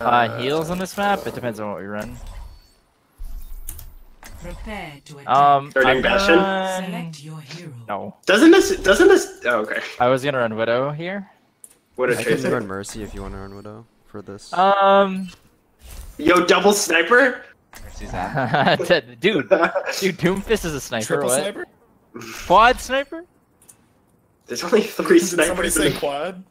Uh, heals on this map. It depends on what we run. Prepare to attack. Um, Starting Bastion? run- Select your hero. No, Doesn't this? Doesn't this? Oh, okay. I was gonna run Widow here. What a I can tracer. run Mercy if you want to run Widow for this. Um, Yo, double sniper. Dude, dude, Doomfist is a sniper. Triple what? sniper? Quad sniper? There's only three Did somebody snipers. in say quad?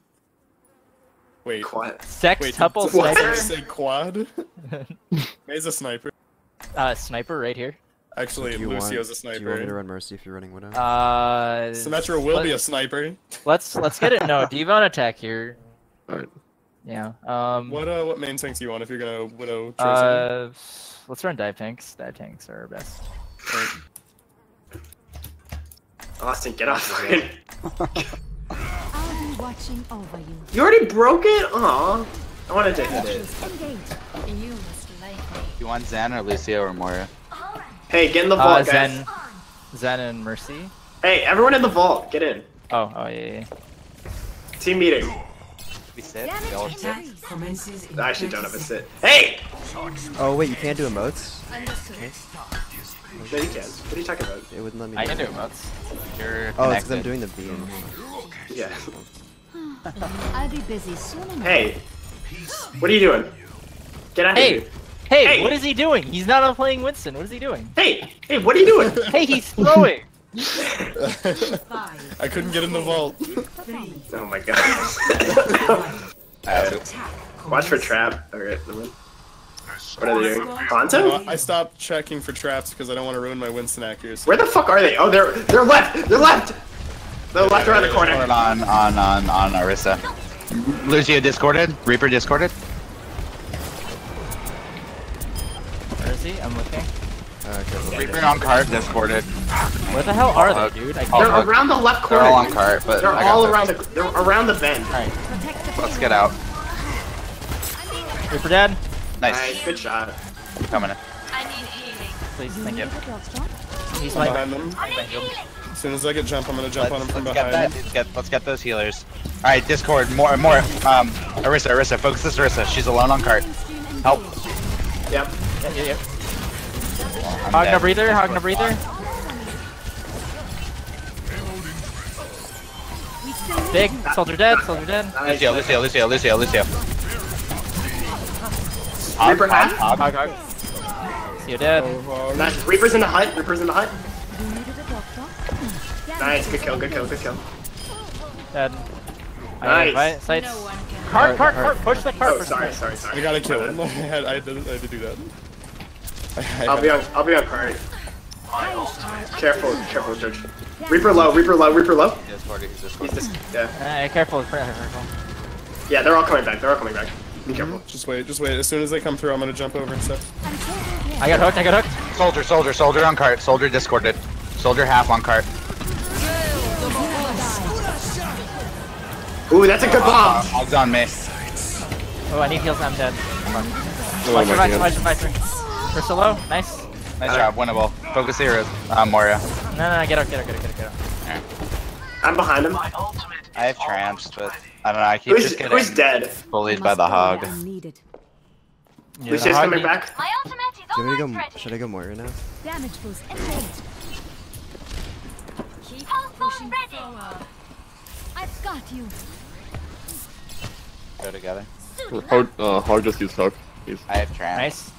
Wait. quad. Sextuple did, did sniper? say quad? May's a sniper. Uh, sniper right here. Actually, do you want, Lucio's a Do you want me to run Mercy if you're running Widow? Uh, Symmetra will let- be a sniper. Let's let's get it. No, Diva on attack here. Alright. Yeah. Um. What uh, what main tanks do you want if you're gonna widow tracer? Uh, let's run dive tanks. Dive tanks are our best. Austin, get off. fucking- I'll watching over you. You already broke it? Aw. I wanted to hit it. You must like me. You want Zen or Lucio or Moira? Hey, get in the vault, Uh, guys. Zen, Zen and Mercy. Hey, everyone in the vault, get in. Oh, oh yeah, yeah. yeah. Team meeting. We sit. We all sit. I actually don't have a sit. Hey! Oh wait, you can't do emotes? Understood. No, you can. What are you talking about? It wouldn't let me. I can do emotes. You're Oh, it's because I'm doing the beam. Yeah. I'll be busy soon enough. Hey. What are you doing? Get out of Hey, here. hey, Hey! what is he doing? He's not playing Winston. What is he doing? Hey! Hey, what are you doing? Hey, he's throwing. I couldn't get in the vault. oh my god. Attack. Watch for trap. Alright. What are they doing? Ponto? I stopped checking for traps because I don't want to ruin my Winston accuracy. Where the fuck are they? Oh, they're they're left. They're left. They're left around the corner. on on on on Orisa. Lucio discorded. Reaper discorded. Where is he? I'm looking. Uh, okay. Reaper on cart discorded. Where the hell are they, dude? I Oh, They're can't. around the left corner. They're corner. all on cart, but They're I got all this. around the they're around the bend. Alright, Let's get out. Reaper dead. Nice. Nice, good shot. Coming in. Please, thank you. The dog's strong. He's I'm like, behind them. As soon as I get jump, I'm gonna jump Let's, them from let's get Let's get, let's get those healers. All right, Discord. More, more. Um, Orisa, Orisa, focus this Orisa. She's alone on cart. Help. Yep. yeah, yeah, yeah. I'm Hog dead. no breather. Hog no breather. We still need Big soldier dead. Soldier dead. Nice. Lucio, Lucio, Lucio, Lucio, Lucio. Reaper half. Hog. Hog hog. See you dead. Oh, Nice. Reaper's in the hut. Reaper's in the hut. Nice. Good kill. Good kill. Good kill. Dead. Nice. Right, sights. Cart, cart, cart. Push the cart. Oh, sorry, sorry, sorry. I gotta kill him. I had, I had, to, I had to do that. I, I I'll be on. I'll be on card. Careful, careful, Judge. Reaper low. Reaper low. Reaper low. Discorded. He's He's just. Yeah. Uh, careful. Careful. Yeah. They're all coming back. They're all coming back. Be careful. Just wait, just wait. As soon as they come through, I'm gonna jump over and stuff. I'm taking care. I got hooked. I got hooked. Soldier, soldier, soldier on cart. Soldier discorded. Soldier half on cart. Ooh, that's a good bomb. Hog's on me. Oh, I need heals. I'm dead. Watch Oh your my watch, your watch. We're so low. Nice. Nice job. Winnable. Focus heroes. Uh, Moira. No, no, no. Get out. Get out. Get out. Get out. Get out. I'm behind him. I have tramps, but I don't know. I keep Who's just getting who's dead? bullied by the hog. I'm needed. Yeah, Lucius the hog coming need- back. My ultimate is Do you want go? Should I go Moira now? Damage boost engaged. Keep pushing forward. I've got you. Go together. Hard, uh, hard just used hook. He's I have tramps. Nice.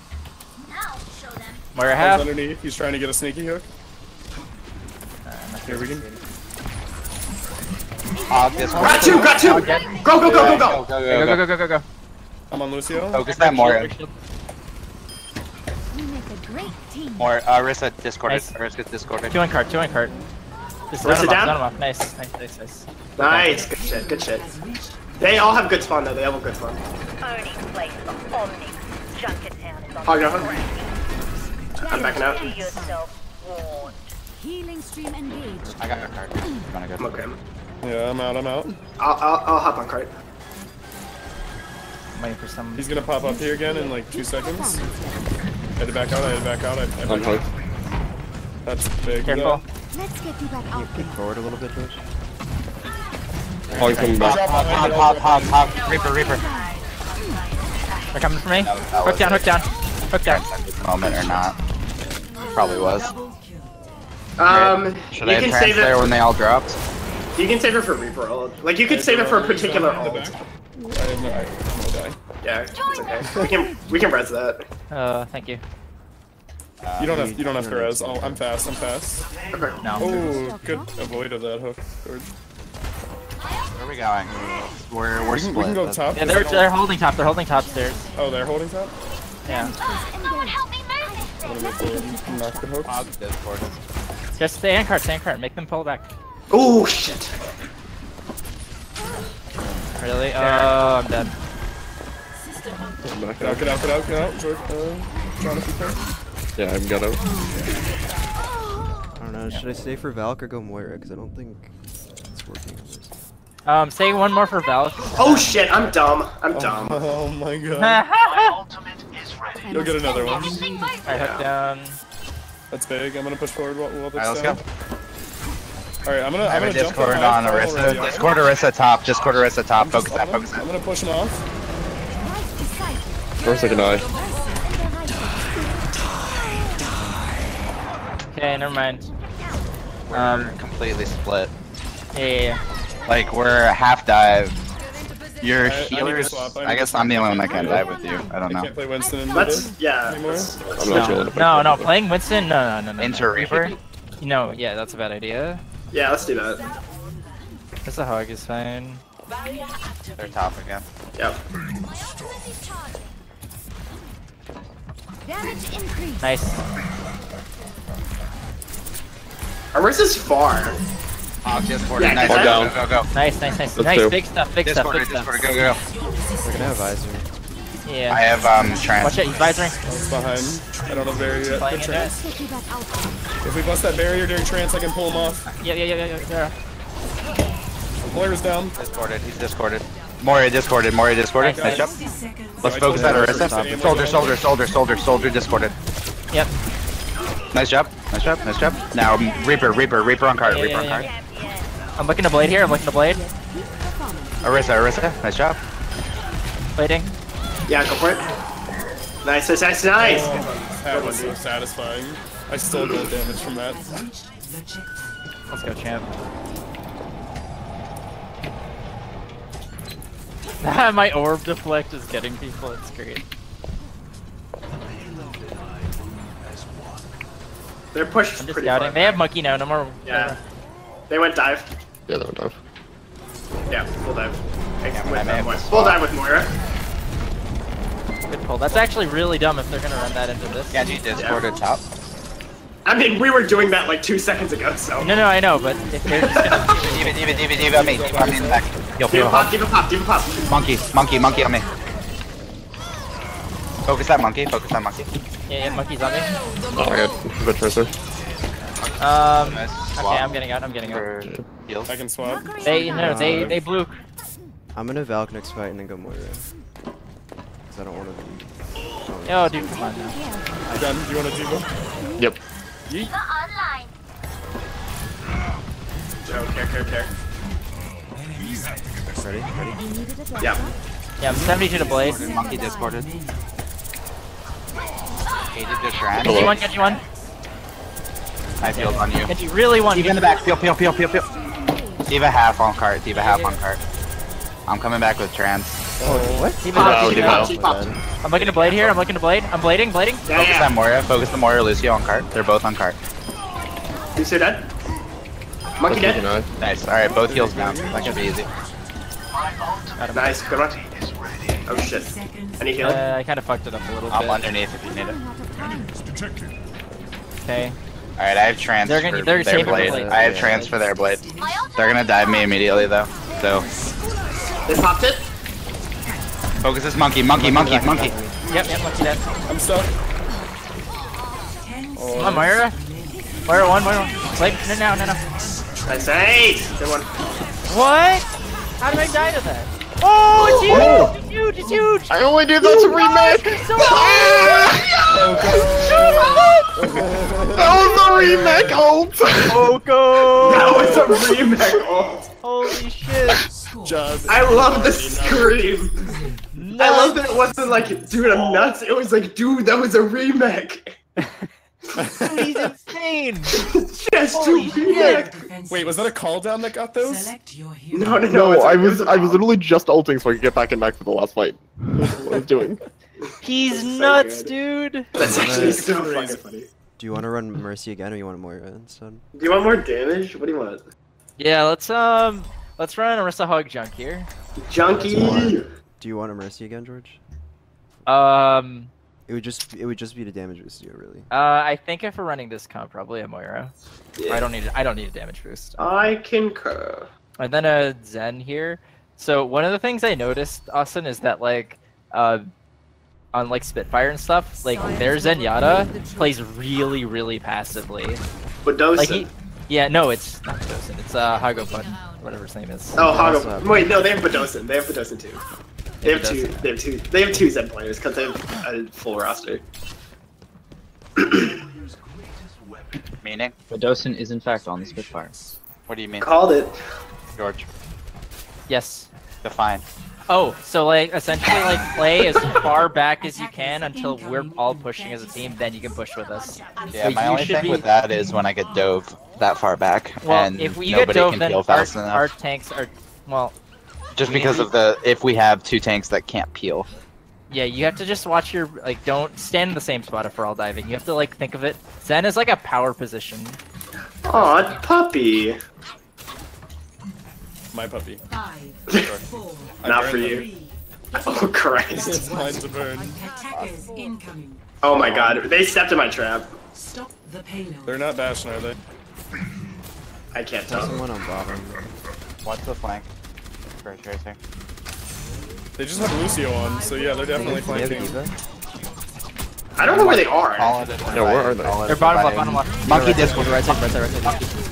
Now show them. Moira Hog's half. underneath. He's trying to get a sneaky hook. Here we go. Hog discorded. Got two. Got two. Go go go go go. Go, go, Go, go, go, go, go, go, go. I'm on Lucio. Focus that Moira. We make a great team. More, uh, Rissa discorded. Nice. Rissa discorded. Two on cart. Two on cart. Just Rest run it them off. down? Run them off. Nice. Nice. Nice. Nice. Nice. Good shit. Good shit. They all have good spawn though. They all have good spawn. Only place for Omni. Junkertown is on Hog the no hook. I'm backing out. See yourself warned. Healing stream engaged. I got your card. You wanna go? I'm okay. Yeah, I'm out. I'm out. I'll I'll, I'll hop on cart. I'm waiting for some. He's gonna pop up here again in like two seconds. I had to back out. I had to back out. I, I on hook. That's big. Careful. Let's get you back out there. Forward a little bit, George. Hog coming back. Hog, hog, hog, hog. Reaper, Reaper. They're coming for me. That Hook down, hook down. Hook down. moment or not. Probably was. Um, Should you I can trans save there it. when they all dropped? You can save it for Reaper ult. Like you could save it for a particular In the ult. back. I have no, I, I'm gonna die. Yeah, it's okay. We can we can res that. Uh, thank you. You don't have you don't have to res. Oh, I'm fast. I'm fast. Okay. No. Oh, good avoid of that hook. Or- Where are we going? We're we're We can, we can split. go top. Yeah, they're, they're holding top. They're holding top stairs. Oh, they're holding top. Yeah. Someone help me move I'm gonna move forward and knock the hook. Fog Discord. Just stay in cart, stay in cart. Make them pull back. Oh shit. Really? Oh, I'm dead. I'm Get out, out. get out, get out, get out. George, uh, Jonathan. Carr. Yeah, I'm gonna. I don't know. Should I stay for Valk or go Moira? Because I don't think it's working on this. Um, say one more for Valk. Oh shit, I'm dumb. I'm dumb. Oh my god. Alright, You'll get another one. I hook down. That's big. I'm gonna push forward while, while Alright, let's down. go. Alright, I'm gonna, I I'm have a gonna jump Discord high on for Orisa. already. Discord Orisa top. Discord Orisa top. I'm just- Focus that. I'm gonna- Focus I'm gonna push him off. For a second eye. Okay, never mind. Um, completely split. Yeah, yeah, yeah. Like we're half dive. Your I- I need to healers. swap, I I, guess I'm the only one that can dive with you. I don't I know. can't play Winston in Let's yeah. anymore. let's- I'm not No, no, no, playing Winston? No, no, no, no. Into no. Reaper? No, yeah, that's a bad idea. Yeah, let's do that. This a hog is fine. They're top again. Yep. Damage increase. Nice. Our wrist is far. Fog Discord. Yeah, nice. Go, down. go, go, go. Nice, nice, nice. Let's nice, do. big stuff, big stuff, big Discord, stuff. go, go, go. We're gonna have Visor. I have um trans. Watch it, he's visoring. It's behind. I don't have barrier yet. Playing Good into trance. it. Take you back out. If we bust that barrier during trance, I can pull him off. Yeah, yeah, yeah, yeah, yeah. Moira's down. Discorded. He's discorded. Moira discorded. Moira discorded. Nice job. Let's focus told that you, Orisa. Orisa. Soldier, soldier, soldier, soldier, soldier discorded. Yep. Nice job. Nice job. Nice job. Now Reaper, Reaper, Reaper on card. Yeah, Reaper yeah, on yeah, card. I'm looking to blade here, I'm looking to blade. Orisa, Orisa. Nice job. Blading. Yeah, go for it. Nice, nice, nice, nice. Oh, that was so satisfying. I still the damage from that. Let's go, champ. My orb deflect is getting people, it's great. They're pushed I'm just pretty scouting. far. They have monkey now, no more. Yeah. They went dive. Yeah, that went down. Yeah, full dive. Yeah, with, I may have Moira. to full dive with Moira. Good pull. That's actually really dumb if they're gonna run that into this. Genji discorded top. I mean, we were doing that like two seconds ago, so. No, no, I know, but if they're just gonna. Diva, diva, diva, diva on me. Diva on me in the back. Heal, Diva pop, diva pop, diva pop. Monkey, monkey, monkey on me. Focus that monkey. Focus that monkey. Yeah, yeah, monkey's on me. Oh, I got good transfer. Um. Nice. Okay, I'm getting out. I'm getting out. for heals. I can swap. They no, they uh, they blew. I'm gonna Valk next fight and then go Moira. Cause I don't wanna be. Oh, dude, come on now. You done? Do you want to do Yep. Online. Joe, care, care, care. Ready? Ready? Yeah. Yeah, I'm 72 to blade. Monkey discorded. Hated the shrine. Get you one, get you one. I healed on you. Get you really one. Diva in the back. Peel, peel, peel, peel, peel. Diva half on cart. Diva half on cart. I'm coming back with trans. What? Keep Pop, it, keep keep it it. up, keep My up. bad. I'm looking to blade here. I'm looking to blade. I'm blading, blading. Yeah, Focus yeah. on Moira. Focus on Moira. Lucio on cart. They're both on cart. You see dead? Monkey dead? Nice. All right, both heals down. That should be easy. Nice, good one. Oh shit. Any heal? Uh, I kind of fucked it up a little bit. I'm underneath if you need it. Okay. All right, I have trans They're gonna- for they're their blade. blade. I have trans for their blade. They're gonna dive me immediately though. So They popped it? focus this monkey, monkey, monkey, monkey. Yep, yep, monkey dead. I'm stuck. Come on, Moira. Moira one, Moira one. Blade, no, no, no, no. Nice, nice. Good one. What? How did I die to that? Oh, it's huge! It's huge! It's huge! I only did that to oh remake! So That was a remake ult! Oko! That was a remake ult. Holy shit! Job. I love the scream. I love that it wasn't like, dude, I'm nuts. It was like, dude, that was a remake. He's insane. Just Holy two. Wait, was that a call down that got those? Select your hero. No, no, no. No, I was it a I was literally just ulting so I could get back in back for the last fight. That's what I was doing. He's so nuts, good. dude. That's actually That's so crazy. fucking funny. Do you want to run Mercy again, or you want more instead? Do you want more damage? What do you want? Yeah, let's um, let's run Orisa Hog Junk here. Junkie. Do you want a Mercy again, George? Um, It would just it would just be the damage boost to you, really. uh, I think if we're running this comp, probably a Moira. I don't need I don't need a damage boost. I concur. And then a Zen here. So one of the things I noticed, Austin, is that like, uh, on like Spitfire and stuff, like their Zenyatta plays really, really passively. But Dosen. Like he, yeah, no, it's not Dosen. It's uh HaGoPeun, whatever his name is. Oh, Also- Hago. Wait, no, they have Bdosin. They have Bdosin too. They have two. Bdosin. They have two. They have two Zen players because they have a full roster. Meaning? Bdosin is in fact on the Spitfire. What do you mean, Called it. George? Yes. Define. Oh, so like essentially like play as far back as you can until we're all pushing as a team, then you can push with us. Yeah, So my you only should thing be- with that is when I get dove that far back, Well, and if we get nobody dove, can then peel our, fast enough. our tanks are, well, Just because of the if we have two tanks that can't peel. yeah, you have to just watch your like. Don't stand in the same spot if we're all diving. You have to like think of it. Zen is like a power position. Aw, puppy. My puppy. Five, four, Not for you. three. Oh Christ. It's mine to burn. Attackers incoming. Oh my God. They stepped in my trap. Stop the payload. They're not bashing, are they? I can't There's tell. someone on bottom. What's the flank? For Tracer. They just have Lucio on, so yeah, they're definitely They have flanking. Diva. I don't know where they are. All. Yeah, where are they? They're bottom left, bottom left. Monkey Right side, Discord. right side, right side, right side.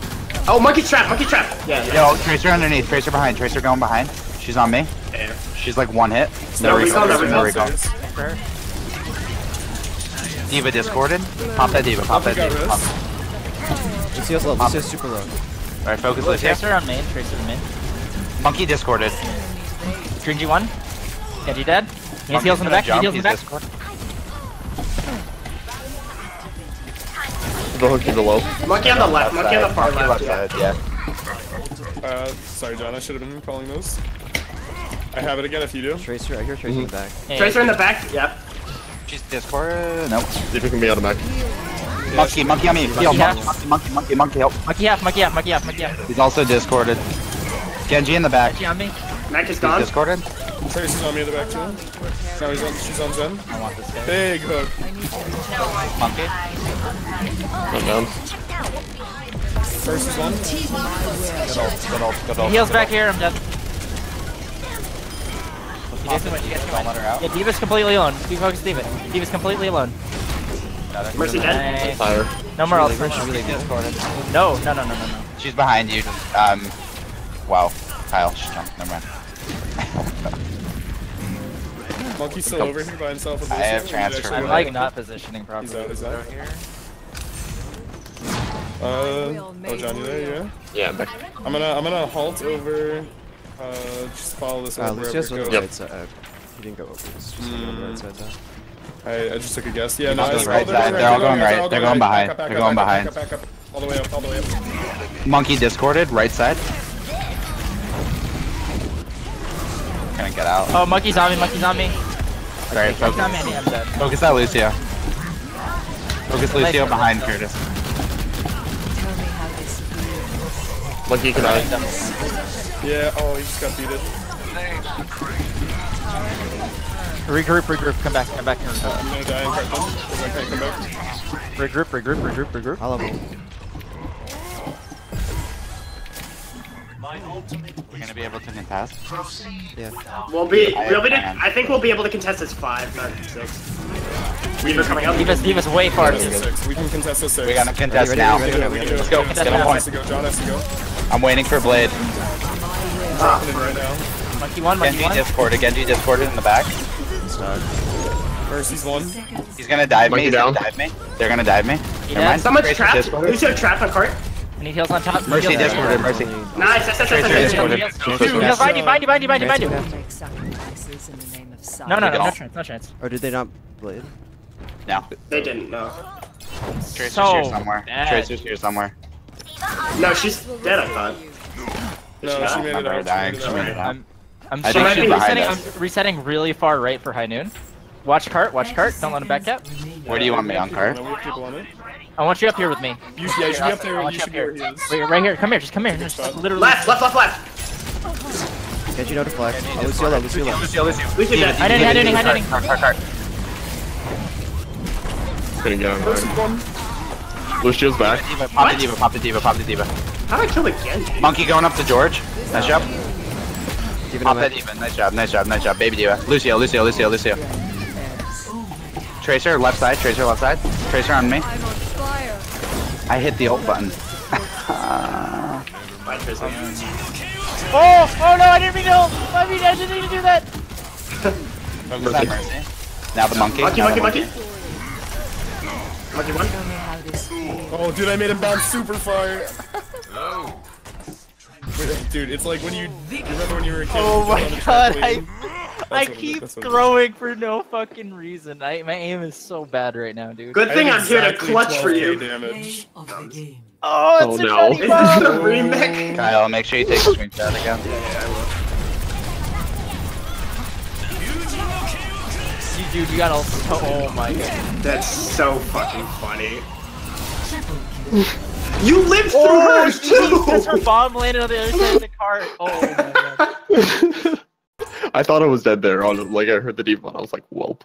Monkey. Oh, monkey trap. Monkey trap. Yeah. yeah. Yo, Tracer underneath. Tracer behind. Tracer going behind. She's on me. yeah. She's like one hit. No, recall, recall, no no recall. recall. Diva discorded. Pop that Diva. Pop that Got Diva. wrist. Pop. Lucio's low. Lucio's super low. Alright, focus Lucio. Tracer on main. Tracer on main. Monkey discorded. Stringy one. Genji dead. He has heals in the back. He has heals in the back. The hook you below. Monkey on the left. Monkey on the far Monkey left. left Yeah. side, yeah. Uh, sorry, John. I should have been calling those. I have it again if you do. Tracer, I hear Tracer in the back. Hey, Tracer in the back. yep. She's discord. Nope. See if you can be out of back. Monkey, monkey on me. Heal, half. monkey, monkey, monkey, monkey, help. Monkey half. Monkey half. Monkey half. Monkey half. He's also discorded. Genji in the back. Genji on me. Mac is He's gone. discorded. Tracy's on me in the back too. Now he's on, she's on Zen. I want this guy. Big hook. Monkey. I'm down. First is one. Good ult, good ult, good ult. Heals back here. I'm dead. You guys Pop can it, win. You guys Don't can let win. her out. Yeah, Diva's completely alone. You focus Diva. Diva's completely alone. Mercy dead. Fire. No more ult. She's really discorded. No, no, no, no, no, no. She's behind you. Um, wow. Kyle, she's jumped. Never mind. Monkey's still over here by himself. I have transfer. I'm like not positioning properly. out, he's out. over here. Uh, oh, John, you there? Yeah. Yeah, I'm back. I'm gonna, I'm gonna halt over. Uh, just follow this Uh, over Lucio's wherever on it the goes. right side. Uh, he didn't go over. He's just on the right side though. I, I just took a guess. Yeah, no, on I the saw right they're side. going They're all going right. They're going behind. Back up, back They're going behind. Back up, back up. All the way up, all the way up. Monkey discorded. Right side. Gonna get out. Oh, monkey's on me. Monkey's on me. Alright, Monkey's on me. focus. I'm dead. Focus that Lucio. Focus Lucio Nice. behind Curtis. Monkey can I? Yeah. Oh, he just got beaten. Regroup, regroup. Come back. Come back. and I'm regroup. gonna die in Cartman because I can't come back. Regroup, regroup, regroup, regroup. I'll level. We're gonna be able to contest. Yeah. We'll be. We'll be. have I think we'll be able to contest this five, not six. Weaver coming up. Diva's, Diva's way far. Contest. We can contest a six. We're gonna contest ready, now. ready, Yeah, we can do it. Let's go. Let's Get go. John point. has to go. John has to go. I'm waiting for Blade. Happening right now. Monkey one, monkey Genji one. discorded. Genji discorded in the back. Mercy's one. He's gonna dive me. Monkey He's gonna dive me. They're gonna dive me. He Never dead? mind. Someone's Tracer trapped. Lucio trapped on cart. I need heals on top. Mercy Heals. discorded. Mercy. Nice. That's that's Tracer that's. Heals. Heals. Bind you, bind you, bind you, bind you, bind you. Is in the name of science. No, no, no, no chance, no chance. Or did they not blade? No. They didn't know. Tracer's So here somewhere. bad. Tracer's here somewhere. No, she's dead. I thought. No, she made it remember her out. dying. She She made made it it out. out. I'm, I'm, I think she's resetting. I'm resetting really far right for High Noon. Watch cart, watch cart, don't let him back up. Where do you want me on cart? No, we have people on it. I want you up here with me. You, yeah, you should be up there. You you should be where here. he is. Wait, right here, come here, just come here. Just literally. Left, left, left, left. Get you know to flex. Oh, Luciola, Luciola. Lucio, Lucio. Lucio dead. High Noon, High Noon, High Noon. Cart, cart, cart. Couldn't get him. First back. one. Lucio's back. Diva, pop the diva, pop the diva, pop the diva. How did I kill again? Monkey going up to George. Nice job. Pop that my- diva. Nice job, nice job, nice job. Baby diva. Lucio, Lucio, Lucio, Lucio. Tracer, left side. Tracer, left side. Tracer on me. I hit the ult button. Bye, Tracer. Oh, oh no, I didn't mean to. I mean, I didn't mean to do that. Mercy. Now the monkey. Monkey, now monkey, monkey. Monkey. Oh, dude, I made him bounce super far. Wait, Dude, it's like when you, you remember when you were a kid. Oh my god, I, trampoline? I That's what it is, keep that's what it is. throwing for no fucking reason. I, my aim is so bad right now, dude. Good I thing I'm here to clutch for you. Play Damage. of the game. Oh, Oh, a no. Is this the remake? Kyle, make sure you take a screenshot again. You, dude, you got all. Oh my god. That's so fucking funny. You lived through oh, hers Because her bomb landed on the other side of the cart. Oh my god. I thought I was dead there. On like I heard the demon. I was like, "Whoop."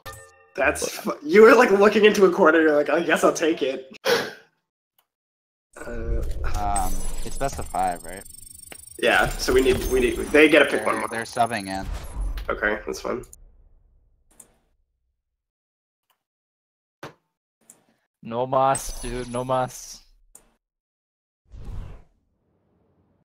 That's fu- you were like looking into a corner. You're like, I guess I'll take it. Uh, Um, it's best of five, right? yeah. So we need we need they get to pick one They're, more. they're subbing in. Okay, that's fine. No mas, dude. No mas.